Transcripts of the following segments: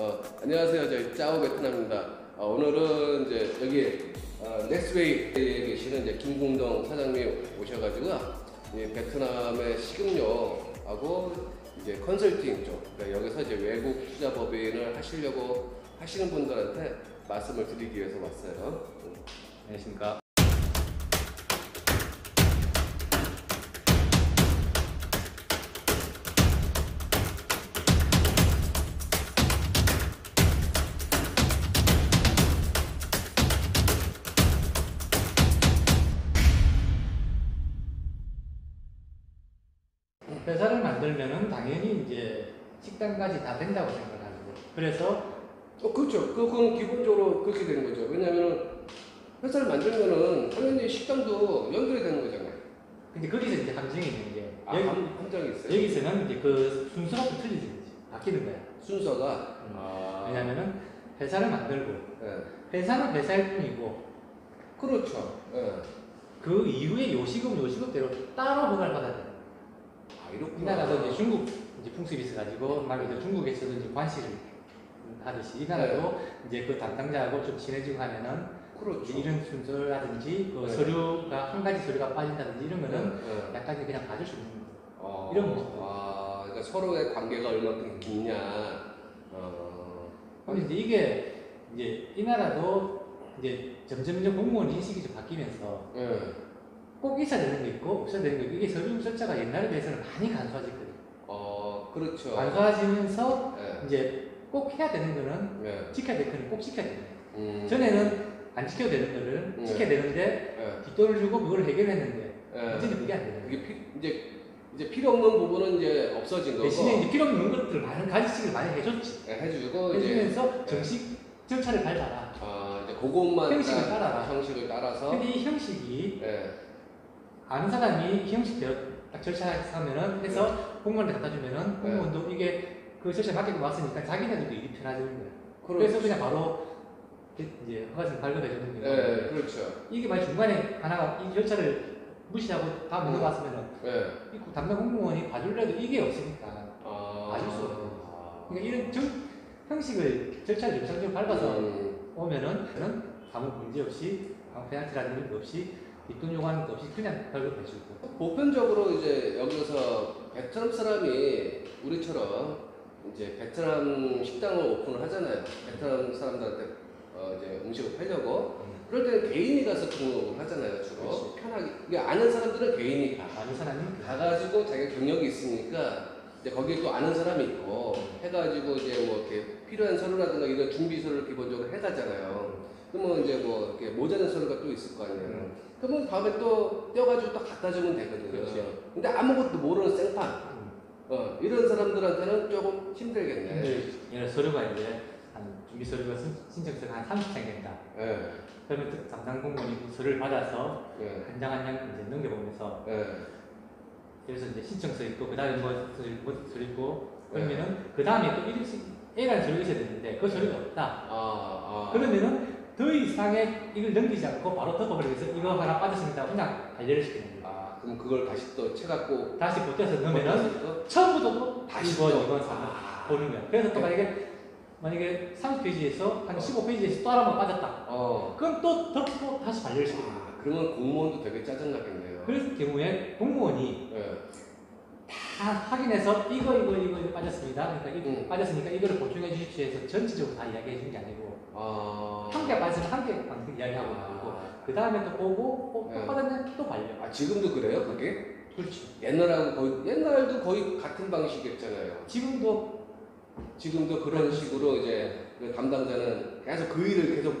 어, 안녕하세요. 저희 짜오 베트남입니다. 어, 오늘은 이제 여기 어, 넥스웨이에 계시는 이제 김공동 사장님 오셔가지고 이 베트남의 식음료하고 이제 컨설팅 쪽 그러니까 여기서 이제 외국 투자 법인을 하시려고 하시는 분들한테 말씀을 드리기 위해서 왔어요. 안녕하십니까. 식당까지 다 된다고 생각하고 그래서 어, 그렇죠. 그- 그건 기본적으로 그렇게 되는 거죠. 왜냐면은 회사를 만들면은 당연히 식당도 연결이 되는 거잖아요. 근데 거기서 이제 함정이 있는 게 아, 여기, 함, 함정이 있어요. 여기서는 이제 그 순서가 좀 틀리지 바뀌는 거야. 순서가 음. 아, 왜냐면은 회사를 만들고 예. 회사는 회사일 뿐이고 그렇죠. 예. 그 이후에 요식업 요식업대로 따로 허가를 받아야 돼. 아이 이렇구나. 나라도 이제 중국 이제 풍습이 있어가지고 말 그대로 중국에서도 이제 관시를 하듯이 이 나라도 이제 그 담당자하고 좀 친해지고 하면은 네. 그렇죠. 이제 이런 순서라든지 그 네. 서류가 한 가지 서류가 빠진다든지 이런 거는 예. 약간 그냥 봐줄 수 있는. 어, 이런 모습. 아, 그러니까 서로의 관계가 얼마큼 깊냐. 어, 근데 이제 이게 이제 이 나라도 이제 점점 점 공무원 인식이 좀 바뀌면서 예. 꼭 있어야 되는 게 있고 없어야 되는 게 있고 이게 서류 절차가 옛날에 비해서는 많이 간소해졌거든요. 어, 그렇죠. 간소해지면서 예. 이제 꼭 해야 되는 거는 예. 지켜야 될 거는 꼭 지켜야 되는 거예요. 음. 전에는 안 지켜도 되는 거를 네. 지켜야 되는데 예. 뒷돈을 주고 그걸 해결했는데 예. 이제는 그게 안 되는 거예요. 이게 피, 이제 이제 필요 없는 부분은 이제 없어진 거고 대신에 이제 필요 없는 것들 많은 가지식을 많이 해줬지. 예, 해주고 해주면서 정식 절차를 밟아라. 아, 이제 그것만 형식을 딱 따라라. 형식을 따라서 근데 이 형식이 예. 아는 사람이 이 형식 대로 딱 절차하면은 해서 공무원한테 갖다 주면은 공무원도 이게 그 절차 맡기고 왔으니까 자기네들도 일이 편해지는 거예요. 그래서 그냥 바로 이제 허가증 발급해 주는 거예요. 예, 그렇죠. 이게 만약 중간에 하나가 이 절차를 무시하고 다 음. 넘어갔으면은 예. 이 담당 공무원이 봐줄래도 이게 없으니까 아, 봐줄 수 없는 아. 그러니까 이런 정, 형식을 절차를 정상적으로 밟아서 음, 오면은 그는 아무 문제 없이 아무 페널티라는 것 없이 뒷돈 요구하는 것 없이 그냥 발급해 주고 보편적으로 이제 여기서 베트남 사람이 우리처럼 이제 베트남 식당을 오픈을 하잖아요. 베트남 사람들한테 어 이제 음식을 팔려고 그럴 때는 개인이 가서 등록을 하잖아요, 주로 그렇지. 편하게. 이게 아는 사람들은 개인이 가. 아는 사람이 그 가가지고 자기가 경력이 있으니까 이제 거기에 또 아는 사람이 있고 해가지고 이제 뭐 이렇게 필요한 서류라든가 이런 준비 서류를 기본적으로 해가잖아요. 그러면 이제 뭐 이렇게 모자란 서류가 또 있을 거 아니에요. 음. 그러면 다음에 또 떼어가지고 또 갖다 주면 되거든요. 그렇지. 근데 아무것도 모르는 생판. 음. 어, 이런 사람들한테는 조금 힘들겠네. 근데 이런 서류가 이제 한 준비 서류가 신- 신청서가 한 30장 된다. 예, 그러면 그 담당 공무원이 그 서류를 받아서 예, 한 장 한 장 이제 넘겨보면서 예. 그래서 이제 신청서 있고 그 다음에 뭐 서류, 뭐 서류 있고 네. 그러면은 그 다음에 또 이름씩 A라는 서류가 있어야 되는데 그 서류가 없다. 아, 아. 그러면은 더 이상의 이걸 넘기지 않고 바로 덮어버리면서 이거 하나 빠졌습니다. 그냥 관리를 시키는 거예요. 아, 그럼 그걸 다시 또 채갖고 다시 보태서 넣으면은 또 처음부터 또 다시 뭐 또- 이건 아. 보는 거야. 그래서 또 만약에 만약에 30페이지에서 한 15페이지에서 또 하나만 빠졌다. 어. 그럼 또 덮고 다시 관리를 시키는 거야. 아, 그러면 공무원도 되게 짜증나겠네요. 그럴 경우에 공무원이 예. 다 확인해서 이거 이거 이거 이거 빠졌습니다. 그러니까 이거 음. 빠졌으니까 이거를 보충해 주십시오 해서 전체적으로 다 이야기해 주는 게 아니고 아. 한 개 빠졌으면 한 개만 이야기하고 말고 그 다음에 또 보고 어, 네. 또 빠졌네 또 관리. 아, 지금도 그래요, 그게? 그렇지. 옛날하고 거의, 옛날도 거의 같은 방식이었잖아요. 지금도 지금도 그런 식으로 이제 그 담당자는 계속 그 일을 계속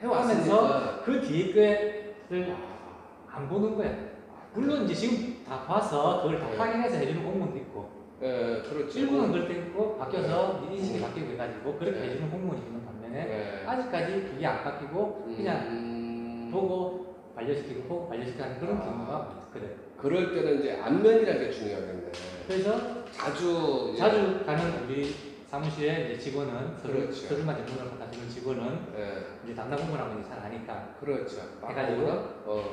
해왔으니까. 그 뒤에 거를 아, 안 보는 거야. 물론 이제 지금 다 봐서 그걸 다 네. 확인해서 해주는 공무원도 있고 예, 그렇죠. 일부는 그럴 때 있고 바뀌어서 인식이 음. 바뀌고 해가지고 그렇게 네. 해주는 공무원이 있는 반면에 예. 아직까지 그게 안 바뀌고 그냥 음, 보고 반려시키고 보고 반려시키고 하는 그런 아. 경우가 그래. 그럴 때는 이제 안면이라는 게 중요하겠네. 그래서 자주 이제- 자주 가는 우리 사무실에 이제 직원은 서류, 그렇죠. 서류만 전문으로 갖다 주는 직원은 예, 이제 담당 공무원하고 이제 잘 아니까 그렇죠. 해가지고 어,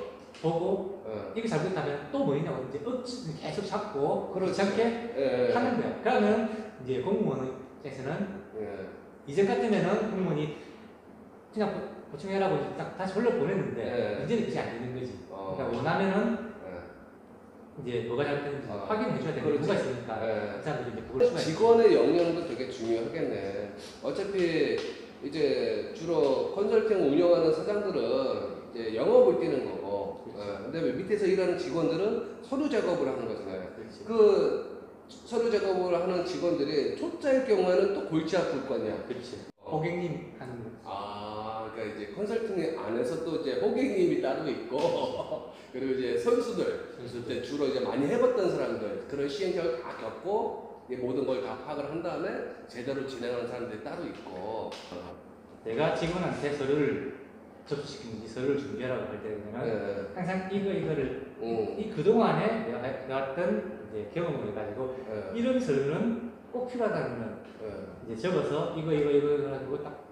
보고 어, 이게 잘못하면 또 뭐냐고 이제 억지 계속 잡고 그렇죠. 귀찮게 예, 하는 거야. 그러면 이제 공무원 입장에서는 예, 이전 같으면은 공무원이 그냥 보- 보충해라고 딱 다시 돌려 보냈는데 네. 이제는 그게 안 되는 거지. 어. 그러니까 원하면은 예. 이제 뭐가 잘못됐는지 아. 확인해 줘야 되는 그렇지. 누가 있으니까 예. 그 사람들이 이제 그걸 수가. 직원의 역량도 되게 중요하겠네. 어차피 이제 주로 컨설팅 운영하는 사장들은 이제 영업을 뛰는 거고, 예, 근데 밑에서 일하는 직원들은 서류 작업을 하는 거잖아요. 그렇지. 그 서류 작업을 하는 직원들이 초짜일 경우에는 또 골치 아플 거 아니야. 그렇지. 어. 고객님 하는 거. 아, 그러니까 이제 컨설팅 안에서 또 이제 호객님이 따로 있고, 그리고 이제 선수들, 이제 주로 이제 많이 해봤던 사람들, 그런 시행착오를 다 겪고, 이제 모든 걸 다 파악을 한 다음에 제대로 진행하는 사람들이 따로 있고, 내가 직원한테 서류를 접수시키는지 서류를 준비하라고 할 때는 예, 항상 이거 이거를 음, 이 그동안에 내가 해- 나왔던 이제 경험을 해가지고 예, 이런 서류는 꼭 필요하다는 걸 예, 이제 적어서 이거 이거 이거 해가지고 딱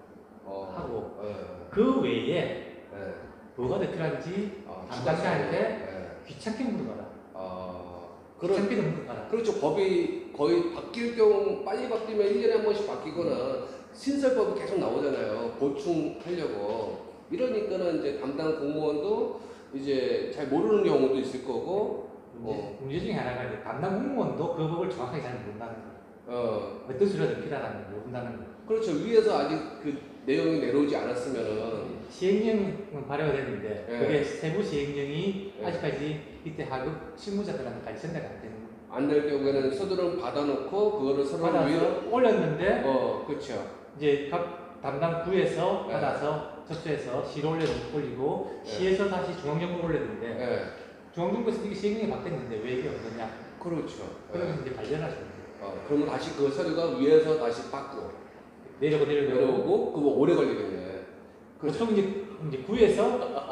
어, 하고 예, 그 외에 예, 뭐가 더 필요한지 아, 담당자한테 예, 귀찮게 물어봐라. 아, 그런, 귀찮게 물어봐라. 그렇죠. 법이 거의 바뀔 경우 빨리 바뀌면 1년에 한 번씩 바뀌거나 신설법이 계속 나오잖아요. 보충하려고. 이러니까는 이제 담당 공무원도 이제 잘 모르는 경우도 있을 거고, 문제, 어. 문제 중에 하나가 이제 담당 공무원도 그 법을 정확하게 잘 모른다는 거. 어, 어떤 수료가 더 필요하다는 걸 모른다는 거. 그렇죠. 위에서 아직 그 내용이 내려오지 않았으면은, 시행령은 발효가 됐는데 예. 그게 세부 시행령이 예. 아직까지 이때 하급 실무자들한테까지 전달이 안 되는 거예요. 안될 경우에는 서두름 받아놓고, 그거를 서로 위로, 올렸는데 어, 그렇죠. 이제 각 담당 부에서 예. 받아서 접수해서 시로 올려 올리고 예. 시에서 다시 중앙정부로 올렸는데 예, 중앙정부에서 이게 시행령이 바뀌었는데 왜 이게 없느냐 그렇죠. 예. 그러면 이제 발전하시는 거예요. 어, 그러면 다시 그 서류가 위에서 다시 받고, 내려고 내려고 내려오고, 그거 오래 걸리겠네. 그렇죠. 보통 이제 이제 구에서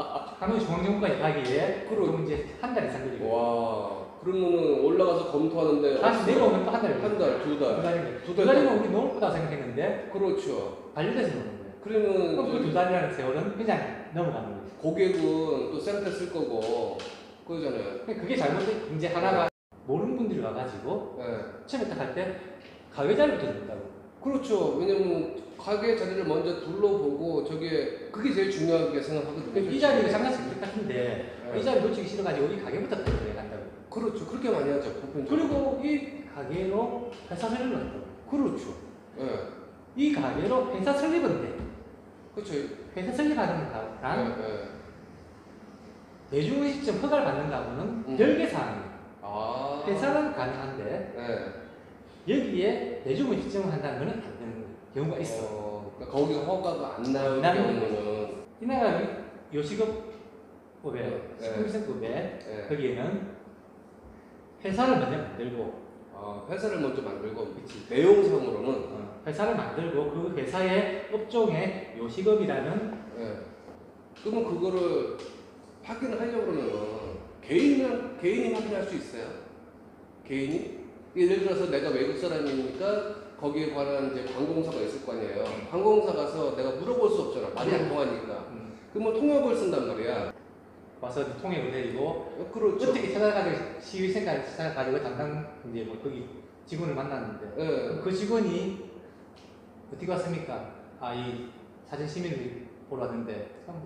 하면 중앙정부까지 가기에 그럼. 이제 한 달 이상 걸리고 와, 그러면은 올라가서 검토하는데 다시. 내려오면 또 한 달. 한 달, 두두 달. 달이면 두두 달. 달이면 우리 너무 크다 생각했는데 그렇죠. 발전돼서 오는 거예요. 그러면 그럼 그 이제 두 달이라는 세월은 그냥 넘어가는 거죠. 고객은 또 생태 쓸 거고 그러잖아요. 근데 그게 잘못된 이제 하나가 모르는 분들이 와가지고 예. 처음에 딱 할 때 가게 자리부터 준다고. 그렇죠. 왜냐면 가게 자리를 먼저 둘러보고 저게 그게 제일 중요하게 생각하거든요. 근데 이 자리가 장난치 그렇 같은데 네. 이 자리 놓치기 싫어가지고 이 가게부터 가게 간다고. 그렇죠. 그렇게 많이 하죠. 보편적으로. 그리고 이 가게로 회사 설립을 한다고. 그렇죠. 예. 이 가게로 회사 설립은 돼. 그렇죠. 회사 설립하는 예, 거랑 예. 대중의식점 허가를 받는 거하고는 음. 별개 사항이에요. 아. 회사는 가능한데 예. 여기에 대중의식점을 한다는 거는 안 되는 경우가 있어. 어, 그러니까 거기 허가가 안 나올 나는 경우는 이 나라 요식업법에 네. 식품위생법에 예. 거기에는 회사를 먼저 만들고 아, 회사를 먼저 만들고 그치. 내용상으로는 어, 회사를 만들고 그 회사의 업종에 요식업이라는 예. 그러면 그거를 확인하려고 그러면 개인이 개인이 확인할 수 있어요? 개인이? 예를 들어서 내가 외국 사람이니까 거기에 관한 이제 관공서가 있을 거 아니에요. 관공서 가서 내가 물어볼 수 없잖아. 말이 안 통하니까. 음, 그러면 통역을 쓴단 말이야. 와서 이제 통역을 내리고 어, 그렇죠. 어떻게 찾아가지고 시위생까지 찾아가지고 담당 이제 뭐 거기 직원을 만났는데 예. 그 직원이 어떻게 왔습니까? 아 이 사진 시민을 보러 왔는데 참,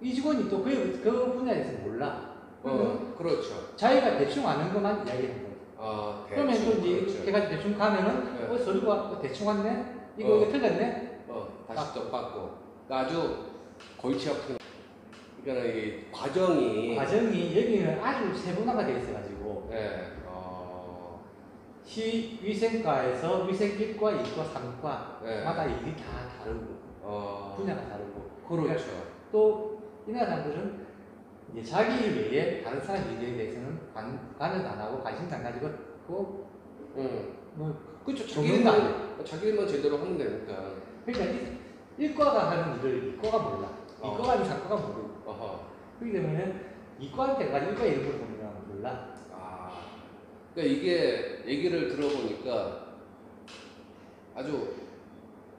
이 직원이 또그 그 분야에 대해서 몰라. 어, 그렇죠. 자기가 대충 아는 것만 거예요. 아, 그러면 또 대충, 이제 그렇죠. 해가지고 대충 가면은 네. 어 서류가 어, 대충 왔네? 이거 어. 이거 틀렸네? 어, 다시 또 받고. 그러니까 아주 골치 아픈. 그러니까 이 과정이. 과정이 여기는 아주 세분화가 되어 있어가지고 예. 어, 시위생과에서 위생 1과, 2과, 3과마다 예. 일이 다 다르고 어, 분야가 다르고 그렇죠. 또이 나라 사람들은 이제 자기 외에 다른 사람 일에 대해서는 관, 관여도 안 하고 관심도 안 가지고 그 응. 뭐 그렇죠. 자기 정리도 안 일만, 자기 일만 제대로 하면 되니까. 그러니까 이- 1과가 하는 일을 2과가 몰라 어. 2과가 하는 3과가 모르고 어허. 그렇기 때문에 2과한테 가지고 1과 이름을 보면 몰라 아. 그러니까 이게 얘기를 들어보니까 아주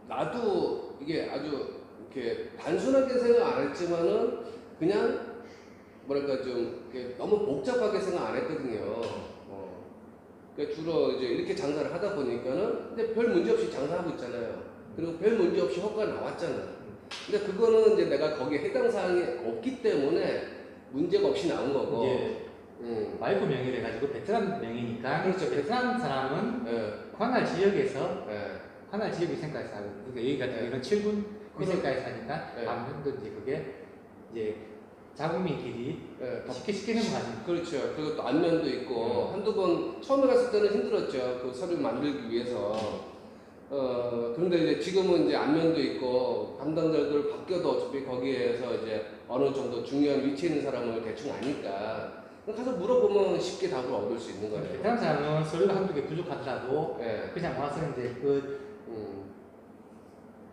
나도 이게 아주 이렇게 단순하게 생각 안 했지만은 그냥 뭐랄까 좀 너무 복잡하게 생각 안 했거든요. 어. 그러니까 주로 이제 이렇게 장사를 하다 보니까는 근데 별 문제 없이 장사하고 있잖아요. 그리고 별 문제 없이 허가가 나왔잖아. 근데 그거는 이제 내가 거기에 해당 사항이 없기 때문에 문제가 없이 나온 거고. 이제 음. 와이프 명의를 해가지고 베트남 명의니까 그렇죠. 베트남 사람은 예, 관할 지역에서 예, 관할 지역 위생과에 사고 그러니까 여기 같은 네. 경우는 7군 그럼- 위생과에 사니까 네. 아무래도 이제 그게 이제 자국민끼리 예. 쉽게 쉽게 넘어가는 그렇죠. 그리고 또 안면도 있고 음. 한두 번 처음에 갔을 때는 힘들었죠. 그 서류 만들기 위해서. 어 그런데 이제 지금은 이제 안면도 있고 담당자들 바뀌어도 어차피 거기에서 이제 어느 정도 중요한 위치에 있는 사람을 대충 아니까 가서 물어보면 쉽게 답을 얻을 수 있는 거예요. 베트남 사람은 서류가 한두 개 부족하더라도 예. 그냥 와서 이제 그 음.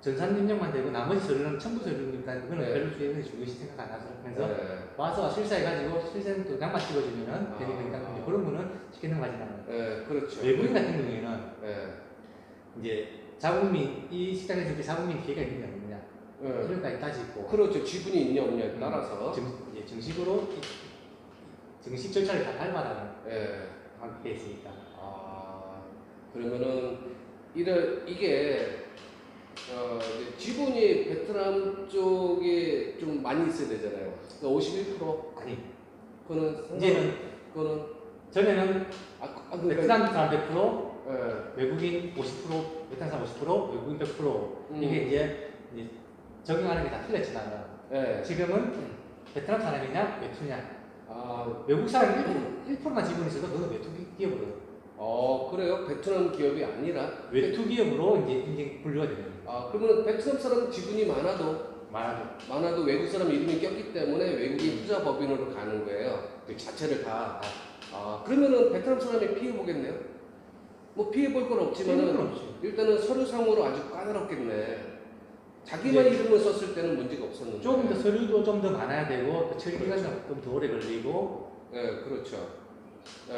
전산 인정만 되고 나머지 서류는 첨부 서류니까 그거는 네. 별로 중요한 중요시 생각 안 하죠. 그래서 예. 와서 실사해가지고 실세는 또 양만 찍어주면 은 되는 거니까 아. 이제 그런 거는 쉽게 넘어가지 않아요. 예, 그렇죠. 외국인 같은 경우에는 예. 이제 자국민 이 식당에서 이렇게 자국민 기회가 있느냐 없느냐 예. 이런까지 따지고 그렇죠. 지분이 있냐 없냐에 따라서. 정, 이제 정식으로 이- 정식 절차를 다 밟아라는 예. 게 있으니까 아 그러면은 이래 이게 어 이제 지분이 베트남 쪽에 좀 많이 있어야 되잖아요. 그러니까 51% 아니 그거는 이제는 그거는 전에는 아, 그- 아 그러니까 베트남 사람 100% 예. 외국인 50% 베트남 사람 50% 외국인 100% 음. 이게 이제, 이제 적용하는 게 다 틀렸지만 예. 지금은 베트남 사람이냐 외투냐 아, 외국 사람 1%, 1%만 지분이 있어도 그건 외투 기업으로 어 그래요? 베트남 기업이 아니라 외투 기업으로 이제 인증 분류가 되는 거예요. 아 그러면 베트남 사람 지분이 많아도 말하죠. 많아도 외국 사람 이름이 꼈기 때문에 외국인 투자 법인으로 가는 거예요. 그 자체를 다. 아 그러면은 베트남 사람이 피해 보겠네요. 뭐 피해 볼 건 없지만은 건 없지. 일단은 서류상으로 아주 까다롭겠네. 자기만 네. 이름을 썼을 때는 문제가 없었는데. 조금 더 서류도 좀 더 많아야 되고 그 처리 기간이 그렇죠. 좀더 오래 걸리고 예, 그렇죠. 예.